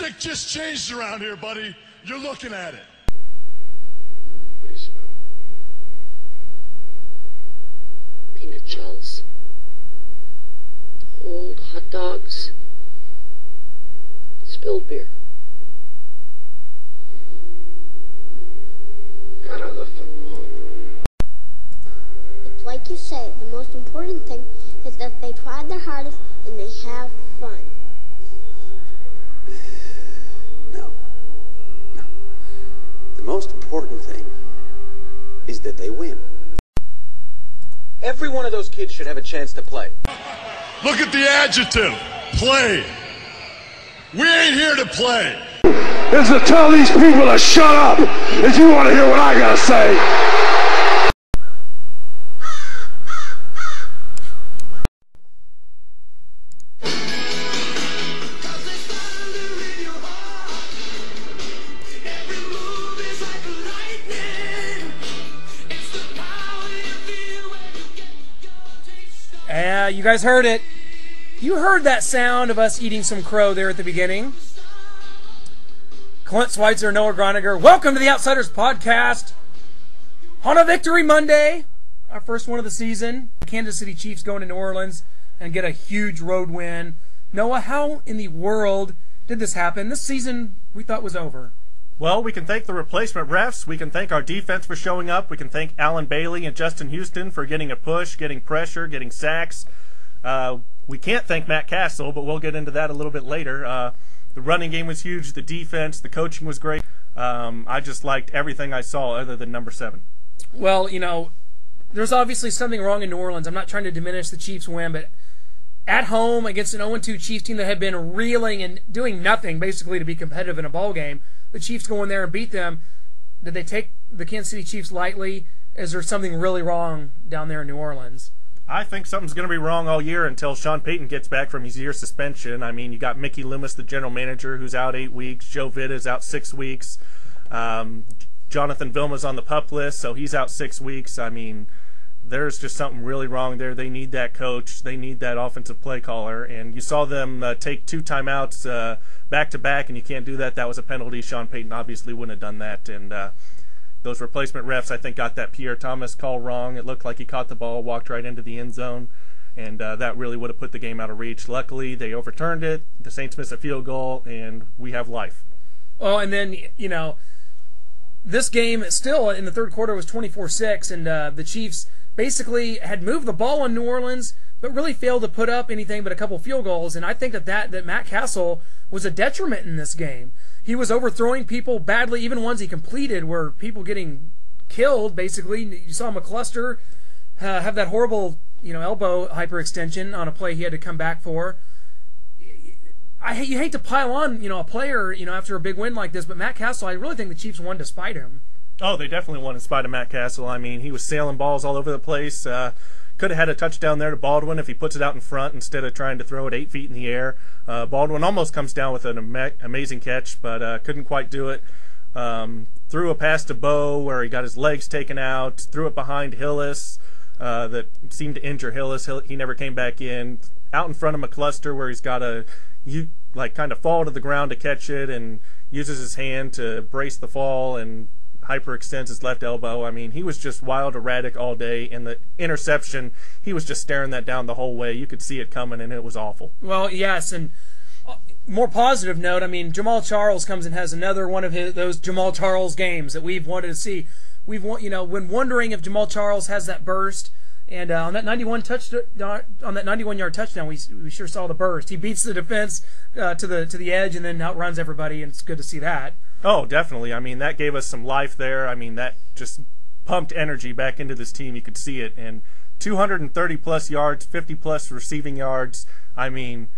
stick just changed around here, buddy. You're looking at it. What do you smell? Peanut shells. Old hot dogs. Spilled beer. God, I love football. It's like you say, the most important thing is that they tried their hardest and they have fun. Important thing is that they win. Every one of those kids should have a chance to play. Look at the adjective. Play. We ain't here to play. is to tell these people to shut up if you want to hear what I gotta say. You guys heard it. You heard that sound of us eating some crow there at the beginning. Clint Switzer, Noah Groniger, welcome to the Outsiders Podcast on a Victory Monday, our first one of the season. Kansas City Chiefs going to New Orleans and get a huge road win. Noah, how in the world did this happen? This season we thought was over. Well, we can thank the replacement refs. We can thank our defense for showing up. We can thank Allen Bailey and Justin Houston for getting a push, getting pressure, getting sacks. Uh, we can't thank Matt Cassel, but we'll get into that a little bit later. Uh, the running game was huge. The defense, the coaching was great. Um, I just liked everything I saw other than number seven. Well, you know, there's obviously something wrong in New Orleans. I'm not trying to diminish the Chiefs' win, but at home against an 0-2 Chiefs team that had been reeling and doing nothing basically to be competitive in a ball game, the Chiefs go in there and beat them. Did they take the Kansas City Chiefs lightly? Is there something really wrong down there in New Orleans? I think something's going to be wrong all year until Sean Payton gets back from his year suspension. I mean, you got Mickey Loomis, the general manager, who's out eight weeks. Joe Vitt is out six weeks. Um, Jonathan Vilma's on the pup list, so he's out six weeks. I mean, there's just something really wrong there. They need that coach. They need that offensive play caller. And you saw them uh, take two timeouts uh, back to back, and you can't do that. That was a penalty. Sean Payton obviously wouldn't have done that. And uh, those replacement refs, I think, got that Pierre Thomas call wrong. It looked like he caught the ball, walked right into the end zone, and uh, that really would have put the game out of reach. Luckily, they overturned it. The Saints missed a field goal, and we have life. Well, and then you know, this game still in the third quarter was 24-6, and uh, the Chiefs basically had moved the ball on New Orleans, but really failed to put up anything but a couple field goals. And I think that that, that Matt Cassel was a detriment in this game. He was overthrowing people badly, even ones he completed were people getting killed. Basically, you saw McCluster uh, have that horrible, you know, elbow hyperextension on a play he had to come back for. I you hate to pile on, you know, a player, you know, after a big win like this, but Matt Cassel, I really think the Chiefs won despite him. Oh, they definitely won in spite of Matt Cassel. I mean, he was sailing balls all over the place. Uh, could have had a touchdown there to Baldwin if he puts it out in front instead of trying to throw it eight feet in the air. Uh, Baldwin almost comes down with an ama- amazing catch, but uh, couldn't quite do it. Um, threw a pass to Bowe where he got his legs taken out. Threw it behind Hillis uh, that seemed to injure Hillis. He never came back in. Out in front of McCluster where he's got to you like kind of fall to the ground to catch it and uses his hand to brace the fall and hyperextends his left elbow. I mean, he was just wild, erratic all day. And the interception, he was just staring that down the whole way. You could see it coming, and it was awful. Well, yes, and uh, more positive note. I mean, Jamaal Charles comes and has another one of his those Jamaal Charles games that we've wanted to see. We've want you know when wondering if Jamaal Charles has that burst. And uh, on that 91 touch, on that 91 yard touchdown, we, we sure saw the burst. He beats the defense uh, to the to the edge and then outruns everybody, and it's good to see that. Oh, definitely. I mean, that gave us some life there. I mean, that just pumped energy back into this team. You could see it. And 230 plus yards, 50 plus receiving yards. I mean,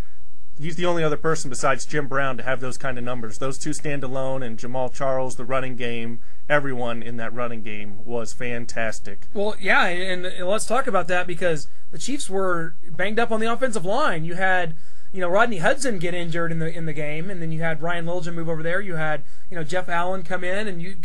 he's the only other person besides Jim Brown to have those kind of numbers. Those two stand alone, and Jamaal Charles, the running game, everyone in that running game was fantastic. Well, yeah, and, let's talk about that because the Chiefs were banged up on the offensive line. You had you know Rodney Hudson get injured in the in the game, and then you had Ryan Lilja move over there. You had you know Jeff Allen come in, and you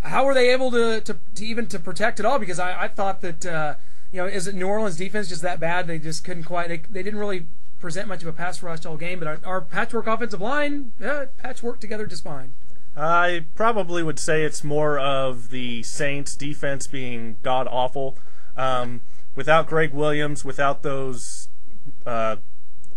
how were they able to to, to even to protect at all? Because I, I thought that uh, you know is it New Orleans defense just that bad? They just couldn't quite they, they didn't really present much of a pass rush all game, but our, our patchwork offensive line, yeah, patchwork together just fine. I probably would say it's more of the Saints defense being god awful. Um, without Gregg Williams, without those uh,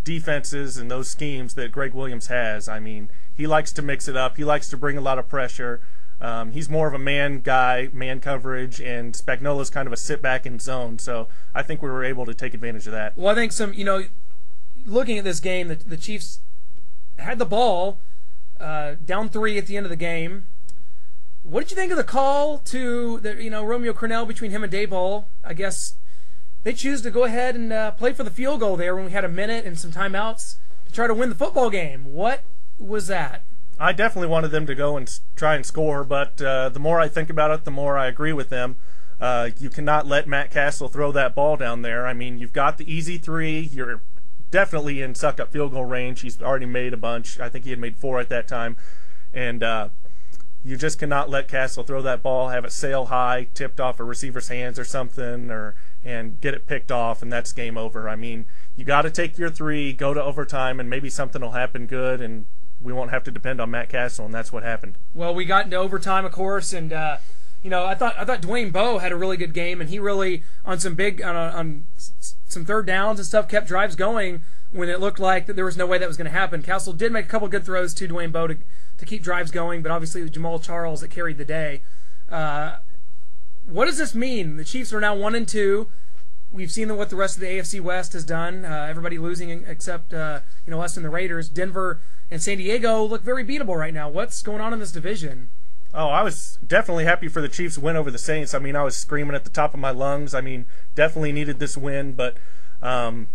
defenses and those schemes that Gregg Williams has, I mean, he likes to mix it up. He likes to bring a lot of pressure. Um, he's more of a man guy, man coverage, and Spagnuolo's kind of a sit back and zone. So I think we were able to take advantage of that. Well, I think some, you know, looking at this game, the, the Chiefs had the ball uh, down three at the end of the game. What did you think of the call to the, you know Romeo Crennel between him and Daboll? I guess they choose to go ahead and uh, play for the field goal there when we had a minute and some timeouts to try to win the football game. What was that? I definitely wanted them to go and try and score, but uh, the more I think about it, the more I agree with them. Uh, you cannot let Matt Cassel throw that ball down there. I mean, you've got the easy three. You're definitely in suck up field goal range. He's already made a bunch. I think he had made four at that time. And uh, you just cannot let Cassel throw that ball, have it sail high, tipped off a receiver's hands or something, or and get it picked off, and that's game over. I mean, you got to take your three, go to overtime, and maybe something will happen good, and we won't have to depend on Matt Cassel, and that's what happened. Well, we got into overtime, of course, and uh, you know, I thought I thought Dwayne Bowe had a really good game, and he really on some big on, on some third downs and stuff kept drives going when it looked like that there was no way that was going to happen. Cassel did make a couple good throws to Dwayne Bowe to, to keep drives going, but obviously it was Jamaal Charles that carried the day. Uh, what does this mean? The Chiefs are now one and two. We've seen what the rest of the AFC West has done. Uh, everybody losing except uh, you know us and the Raiders. Denver and San Diego look very beatable right now. What's going on in this division? Oh, I was definitely happy for the Chiefs' win over the Saints. I mean, I was screaming at the top of my lungs. I mean, definitely needed this win, but um,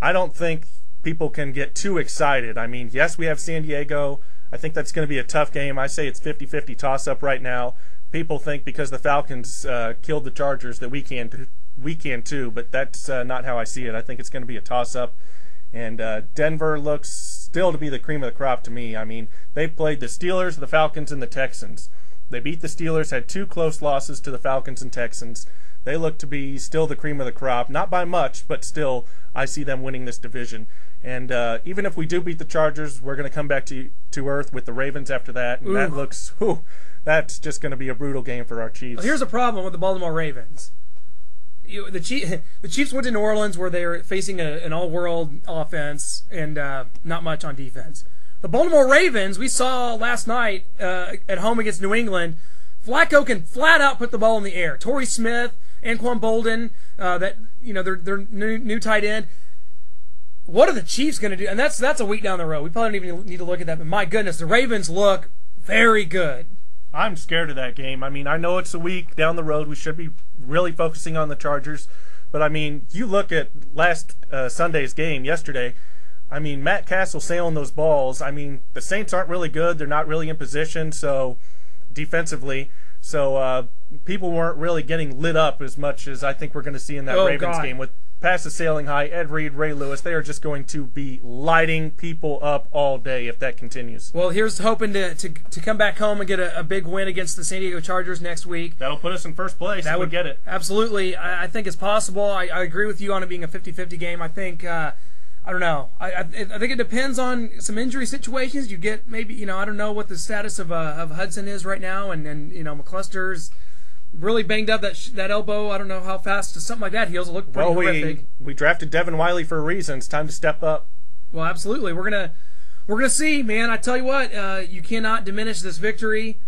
I don't think people can get too excited. I mean, yes, we have San Diego. I think that's going to be a tough game. I say it's 50 50 toss up right now. People think because the Falcons uh, killed the Chargers that we can, we can too, but that's uh, not how I see it. I think it's going to be a toss up. And uh, Denver looks still to be the cream of the crop to me. I mean, they played the Steelers, the Falcons, and the Texans. They beat the Steelers, had two close losses to the Falcons and Texans. They look to be still the cream of the crop, not by much, but still, I see them winning this division. And uh, even if we do beat the Chargers, we're going to come back to to earth with the Ravens after that, and that looks, whew, that's just going to be a brutal game for our Chiefs. Here's a problem with the Baltimore Ravens. You, the, Chief, the Chiefs went to New Orleans where they were facing a, an all-world offense and uh, not much on defense. The Baltimore Ravens, we saw last night uh, at home against New England, Flacco can flat out put the ball in the air. Torrey Smith, Anquan Boldin, uh, that you know their their new, new tight end. What are the Chiefs going to do? And that's that's a week down the road. We probably don't even need to look at that. But my goodness, the Ravens look very good. I'm scared of that game. I mean, I know it's a week down the road. We should be really focusing on the Chargers. But I mean, you look at last uh, Sunday's game yesterday. I mean, Matt Cassel sailing those balls. I mean, the Saints aren't really good. They're not really in position. So defensively, so uh, people weren't really getting lit up as much as I think we're going to see in that Oh, Ravens God. game with passes sailing high. Ed Reed, Ray Lewis, they are just going to be lighting people up all day if that continues. Well, here's hoping to, to, to come back home and get a, a big win against the San Diego Chargers next week. That'll put us in first place. That if we would get it. Absolutely. I, I think it's possible. I, I agree with you on it being a 50 50 game. I think, uh, I don't know. I, I, I think it depends on some injury situations. You get maybe, you know, I don't know what the status of, uh, of Hudson is right now, and, and you know, McCluster's really banged up that sh- that elbow. I don't know how fast something like that heals. It looked pretty Well, we horrific. we drafted Devon Wylie for a reason. It's time to step up. Well, absolutely. We're gonna we're gonna see, man. I tell you what, uh, you cannot diminish this victory.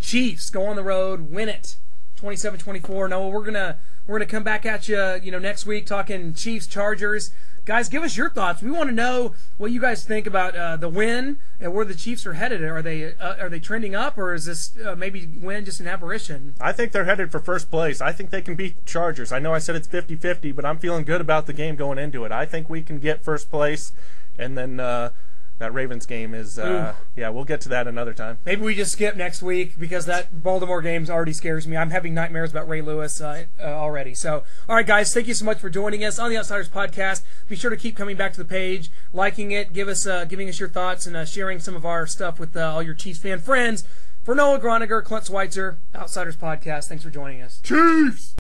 Chiefs go on the road, win it, 27-24. No, we're gonna we're gonna come back at you, you know, next week talking Chiefs Chargers. Guys, give us your thoughts. We want to know what you guys think about uh, the win and where the Chiefs are headed. Are they uh, are they trending up, or is this uh, maybe win just an aberration? I think they're headed for first place. I think they can beat Chargers. I know I said it's 50-50, but I'm feeling good about the game going into it. I think we can get first place, and then uh, that Ravens game is uh, yeah. We'll get to that another time. Maybe we just skip next week because that Baltimore game already scares me. I'm having nightmares about Ray Lewis uh, uh, already. So, all right, guys, thank you so much for joining us on the Outsiders podcast. Be sure to keep coming back to the page, liking it, give us uh, giving us your thoughts, and uh, sharing some of our stuff with uh, all your Chiefs fan friends. For Noah Groniger, Clint Switzer, Outsiders podcast. Thanks for joining us. Chiefs!